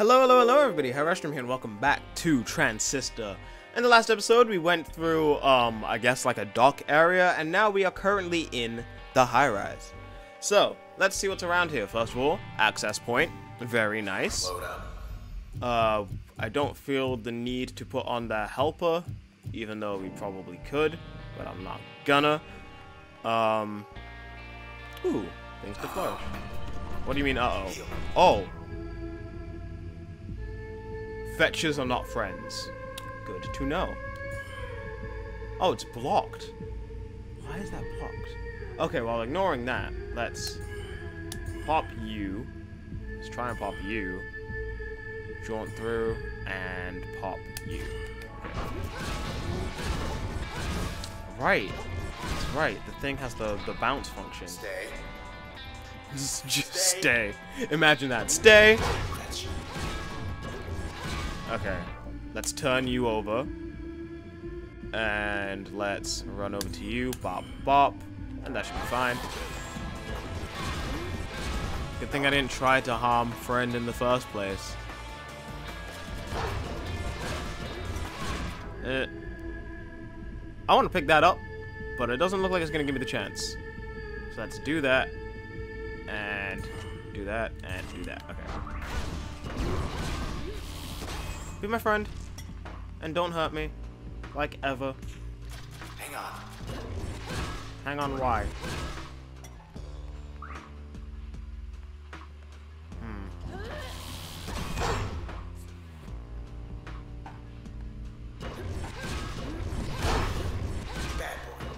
Hello, hello, hello, everybody. Hyreztrom here, and welcome back to Transistor. In the last episode, we went through, um, I guess like a dock area, and now we are currently in the high-rise. So, let's see what's around here. First of all, access point. Very nice. Uh, I don't feel the need to put on the helper, even though we probably could, but I'm not gonna. Um, ooh, things to flourish. What do you mean, uh-oh? Oh. Fetchers are not friends. Good to know. Oh, it's blocked. Why is that blocked? Okay, well, ignoring that, let's pop you. Let's try and pop you. Jaunt through and pop you. Okay. Right. That's right. The thing has the, the bounce function. Stay. Just stay. Imagine that. Stay. Okay. Let's turn you over. And let's run over to you. Bop, bop. And that should be fine. Good thing I didn't try to harm friend in the first place. Eh. I want to pick that up, but it doesn't look like it's going to give me the chance. So let's do that. And do that, and do that. Okay. Be my friend. And don't hurt me. Like ever. Hang on. Hang on, why? Hmm.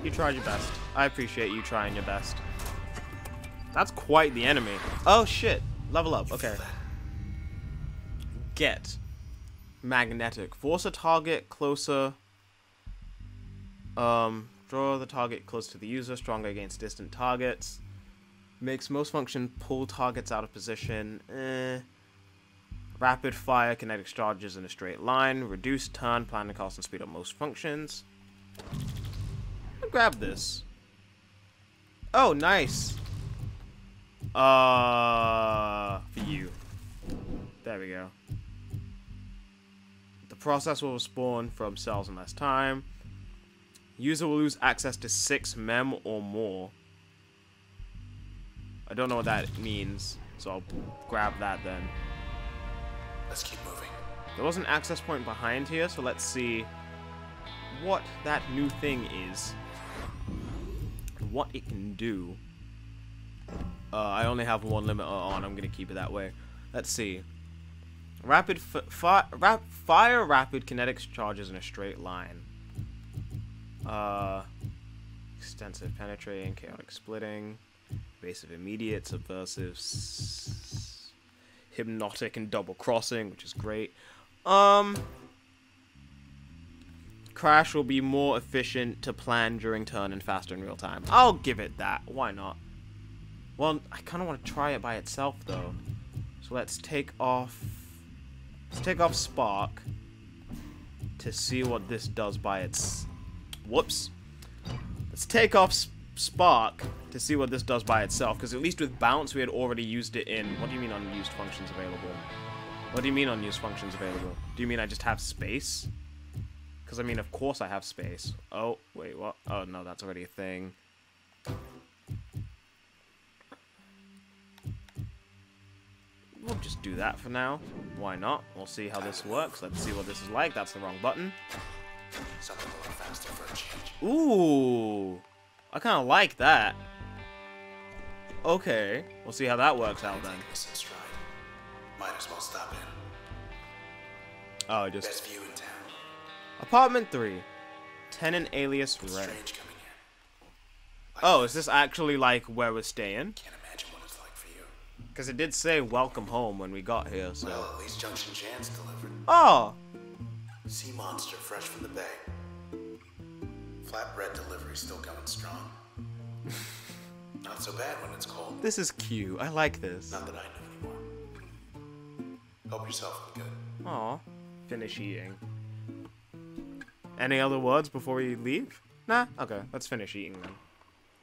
You tried your best. I appreciate you trying your best. That's quite the enemy. Oh shit. Level up. Okay. Get. Magnetic. Force a target closer. Um, draw the target close to the user, stronger against distant targets. Makes most function pull targets out of position. Eh. Rapid fire kinetic charges in a straight line. Reduce turn, planning cost, and speed up most functions. Grab this. Oh, nice. Uh, for you. There we go. Process will spawn from cells in less time. User will lose access to 6 mem or more. I don't know what that means, so I'll grab that then. Let's keep moving. There was an access point behind here, so let's see what that new thing is. And what it can do. Uh, I only have one limiter on, I'm gonna keep it that way. Let's see. Rapid fi rap fire rapid kinetics charges in a straight line. Uh, extensive penetrating, chaotic splitting, evasive immediate, subversive, hypnotic, and double crossing, which is great. Um, Crash will be more efficient to plan during turn and faster in real time. I'll give it that. Why not? Well, I kind of want to try it by itself though. So let's take off. Let's take off Spark to see what this does by its. Whoops. Let's take off Spark to see what this does by itself. Because at least with Bounce, we had already used it in. What do you mean unused functions available? What do you mean unused functions available? Do you mean I just have space? Because I mean, of course I have space. Oh, wait, what? Oh, no, that's already a thing. We'll just do that for now. Why not? We'll see how this works. Let's see what this is like. That's the wrong button. Ooh. I kind of like that. Okay. We'll see how that works out then. Might as well stop in. Oh, just... Best view in town. Apartment 3. Tenant alias here. Oh, is this actually like where we're staying? Can't imagine what it's like for you. Because it did say welcome home when we got here, so... Well, at least Junction Jan's delivered. Oh! Sea monster fresh from the bay. Flatbread delivery still going strong. Not so bad when it's cold. This is cute. I like this. Not that I know anymore. Help yourself with good. Aw. Finish eating. Any other words before we leave? Nah? Okay, let's finish eating then.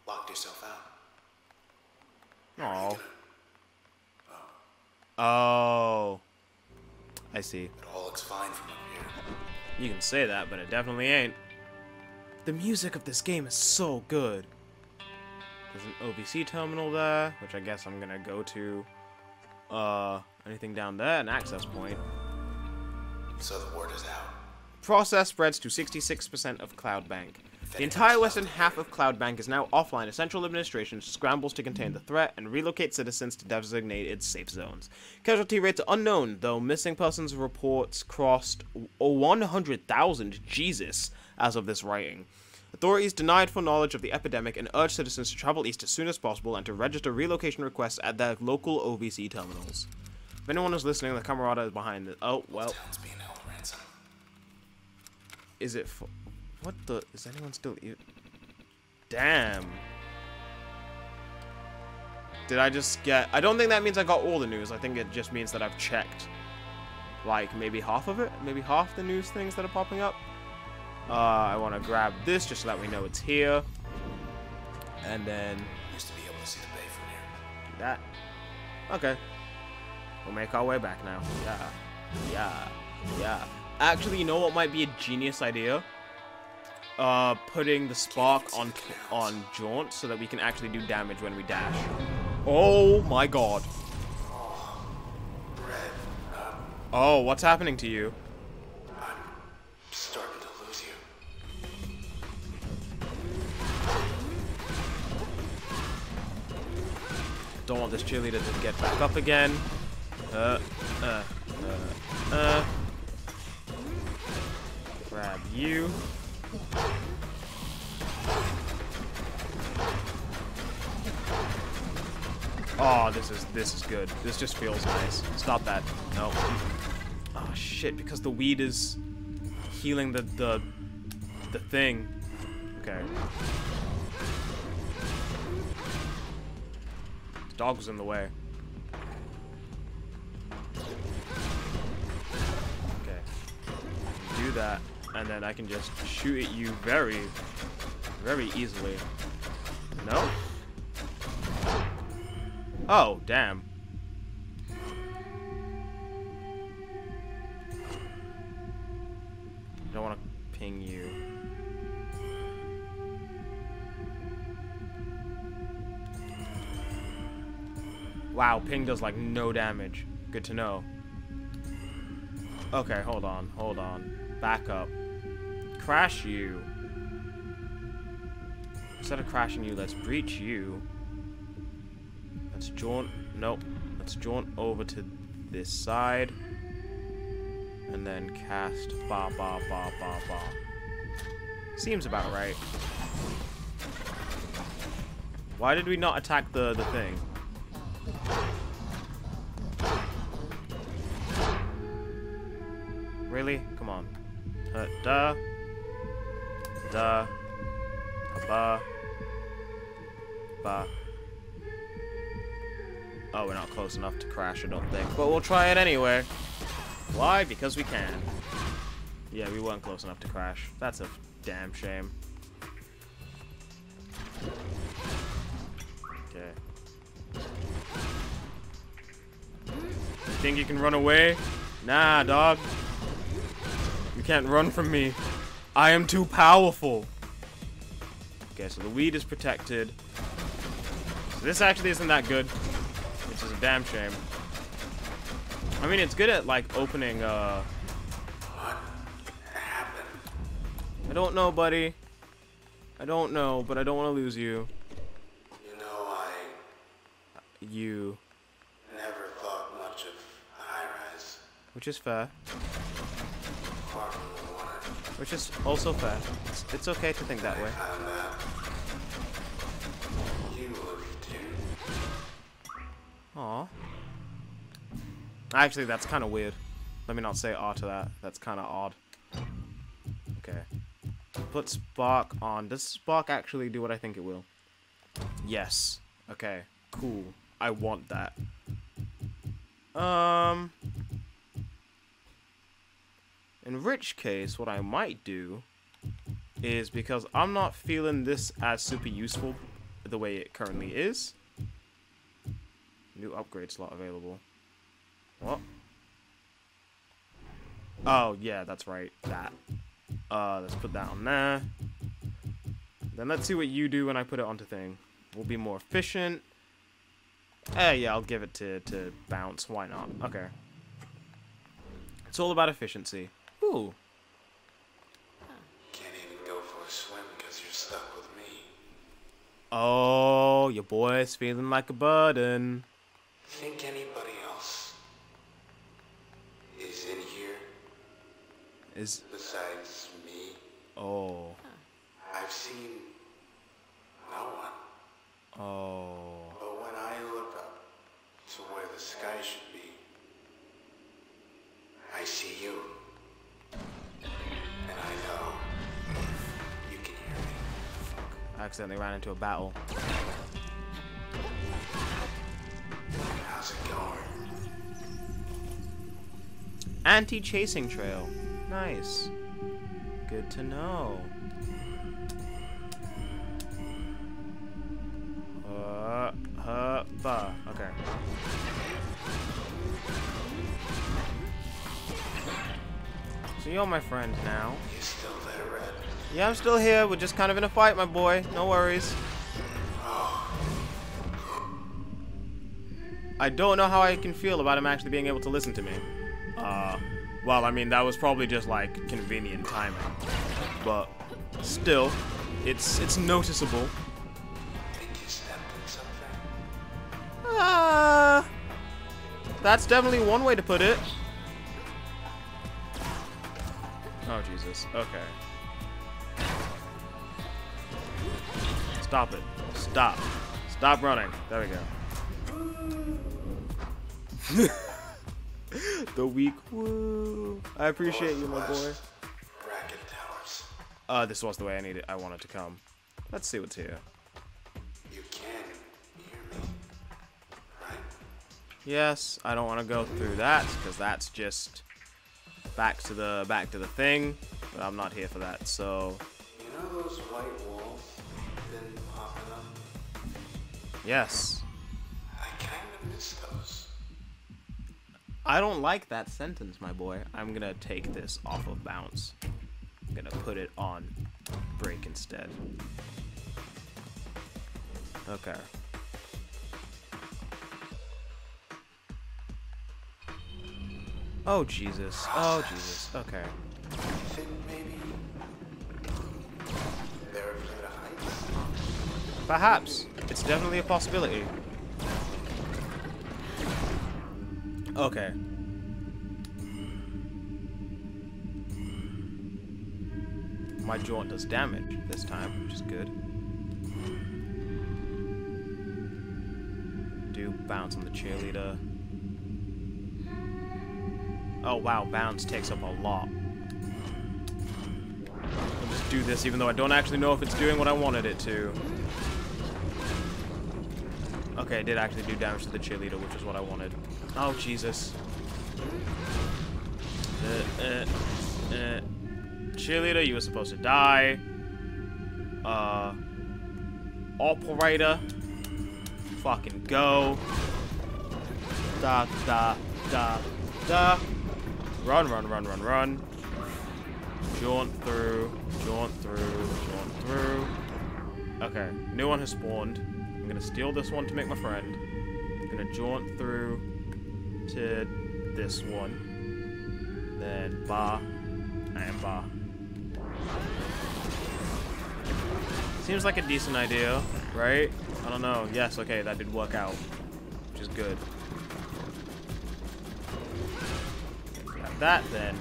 Locked yourself out. Oh. Oh. I see. It all looks fine from up here. You can say that, but it definitely ain't. The music of this game is so good. There's an OVC terminal there, which I guess I'm gonna go to. Uh, anything down there? An access point. So the word is out. Process spreads to 66% of CloudBank. The entire western half of Cloud Bank is now offline as central administration scrambles to contain the threat and relocate citizens to designated safe zones. Casualty rates are unknown, though missing persons reports crossed 100,000, Jesus, as of this writing. Authorities denied full knowledge of the epidemic and urged citizens to travel east as soon as possible and to register relocation requests at their local OVC terminals. If anyone is listening, the Camerata is behind it. Oh, well, Town's being held ransom. is it for... What the... Is anyone still... e- Damn. Did I just get... I don't think that means I got all the news. I think it just means that I've checked, like, maybe half of it? Maybe half the news things that are popping up? Uh, I want to grab this just so that we know it's here. And then Used to be able to see the bay from here. do that. Okay. We'll make our way back now. Yeah. Yeah. Yeah. Actually, you know what might be a genius idea? Uh, putting the spark on on Jaunt so that we can actually do damage when we dash. Oh my god. Oh, what's happening to you? I'm starting to lose you. Don't want this cheerleader to get back up again. Uh, uh, uh, uh. Grab you. Oh, this is this is good. This just feels nice. Stop that. No. Oh shit, because the weed is healing the the the thing. Okay. The dog was in the way. Okay. Do that, and then I can just shoot at you very, very easily. No? Oh, damn. Don't want to ping you. Wow, ping does like no damage. Good to know. Okay, hold on, hold on. Back up. Crash you. Instead of crashing you, let's breach you. Let's jaunt. Nope. Let's jaunt over to this side. And then cast ba ba ba ba ba. Seems about right. Why did we not attack the, the thing? Really? Come on. Uh, da. Da. Ba. Ba. Oh, we're not close enough to crash, I don't think. But we'll try it anyway. Why? Because we can. Yeah, we weren't close enough to crash. That's a damn shame. Okay. You think you can run away? Nah, dog. You can't run from me. I am too powerful. Okay, so the weed is protected. So this actually isn't that good, a damn shame. I mean, it's good at, like, opening, uh... What happened? I don't know, buddy. I don't know, but I don't want to lose you. You know, I You. never thought much of high rise. Which is fair. Far from the water. Which is also fair. It's, it's okay to think that way. Aw. Actually, that's kind of weird. Let me not say aw to that. That's kind of odd. Okay. Put Spark on. Does Spark actually do what I think it will? Yes. Okay. Cool. I want that. Um... In which case, what I might do is because I'm not feeling this as super useful the way it currently is. New upgrade slot available. What? Oh, yeah, that's right. That. Uh, let's put that on there. Then let's see what you do when I put it onto thing. We'll be more efficient. Eh, yeah, I'll give it to, to bounce. Why not? Okay. It's all about efficiency. Ooh. Can't even go for a swim because you're stuck with me. Oh, your boy's feeling like a burden. Think anybody else is in here Is besides me? oh I've seen no one. oh But when I look up to where the sky should be, I see you. And I know you can hear me. I accidentally ran into a battle. Anti-chasing trail. Nice. Good to know. Uh, uh, bah. Okay. So you're my friend now. You still there, Red? Yeah, I'm still here. We're just kind of in a fight, my boy. No worries. I don't know how I can feel about him actually being able to listen to me. Uh, well, I mean, that was probably just like convenient timing. But still, it's it's noticeable. Uh, that's definitely one way to put it. Oh, Jesus. Okay. Stop it. Stop. Stop running. There we go. the week. woo. I appreciate you, my boy. Uh, this was the way I needed. I wanted to come. Let's see what's here. You can hear me, right? Yes, I don't want to go through that because that's just back to the back to the thing. But I'm not here for that. So You know those white walls popping up? yes, I kind of miss those. I don't like that sentence, my boy. I'm gonna take this off of bounce. I'm gonna put it on break instead. Okay. Oh Jesus. Oh Jesus. Okay. Perhaps. It's definitely a possibility. Okay. My jaunt does damage this time, which is good. Do bounce on the cheerleader. Oh wow, bounce takes up a lot. I'll just do this even though I don't actually know if it's doing what I wanted it to. Okay, I did actually do damage to the cheerleader, which is what I wanted. Oh, Jesus. Uh, uh, uh. Cheerleader, you were supposed to die. Uh. Operator. Fucking go. Da, da, da, da. Run, run, run, run, run. Jaunt through, jaunt through, jaunt through. Okay, new one has spawned. Gonna steal this one to make my friend. I'm gonna jaunt through to this one. Then bar and bar. Seems like a decent idea, right? I don't know. Yes, okay, that did work out. Which is good. That then.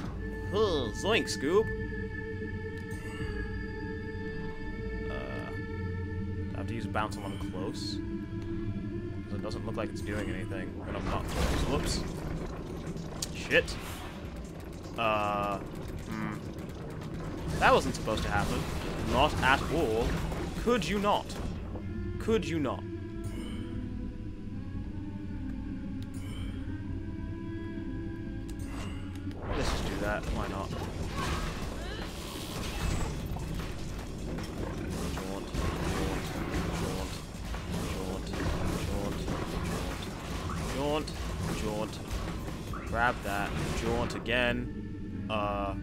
Ugh, zoink, Scoob. Bounce when I'm close. It doesn't look like it's doing anything when I'm not close. Whoops. Shit. Uh, hmm. That wasn't supposed to happen. Not at all. Could you not? Could you not? Let's just do that. Why not? Jaunt, again. Uh,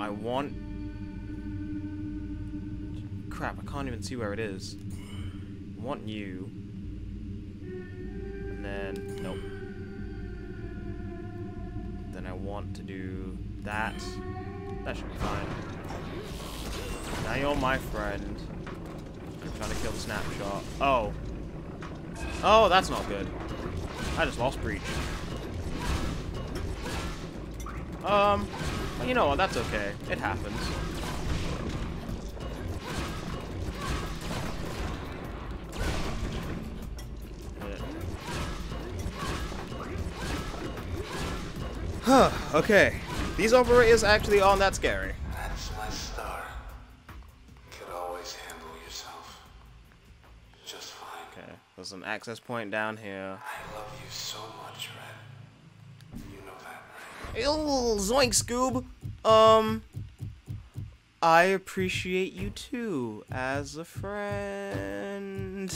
I want... Crap, I can't even see where it is. I want you. And then, nope. Then I want to do that. That should be fine. Now you're my friend. I'm trying to kill the snapshot. Oh. Oh, that's not good. I just lost breach. Um, well, you know what, that's okay. It happens. Huh, okay. These operators actually aren't that scary. That's my star. Could always handle yourself. Just fine. Okay, there's an access point down here. I love you so much, Red. You know that, right? Ew, zoink, Scoob. Um, I appreciate you too, as a friend.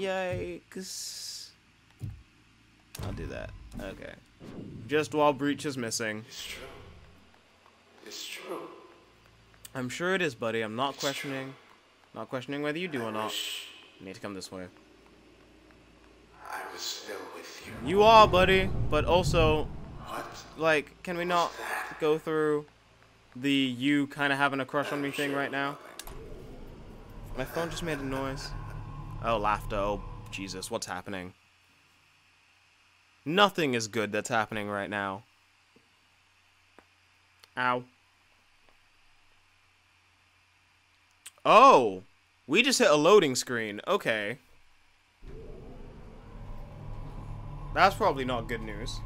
Yikes. I'll do that. Okay. Just while Breach is missing. It's true. It's true. I'm sure it is, buddy. I'm not questioning. Not questioning whether you do or not. You need to come this way. I was still you. Are, buddy, but also, What? like, can we not go through the you kind of having a crush on me thing right now? My phone just made a noise. Oh, laughter. Oh, Jesus. What's happening? Nothing is good that's happening right now. Ow. Oh! We just hit a loading screen. Okay. That's probably not good news.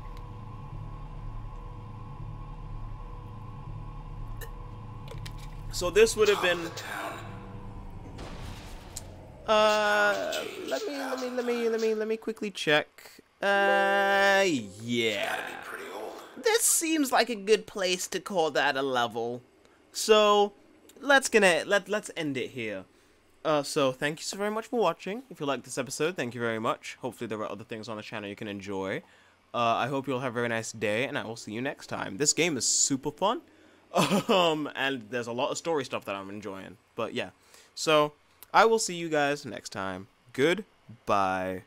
So this would have been uh let me let me let me let me let me quickly check. Uh yeah. This seems like a good place to call that a level. So let's gonna let let's end it here. Uh, so thank you so very much for watching. If you liked this episode, thank you very much. Hopefully there are other things on the channel you can enjoy. Uh, I hope you all have a very nice day, and I will see you next time. This game is super fun, um, and there's a lot of story stuff that I'm enjoying. But yeah, so I will see you guys next time. Goodbye.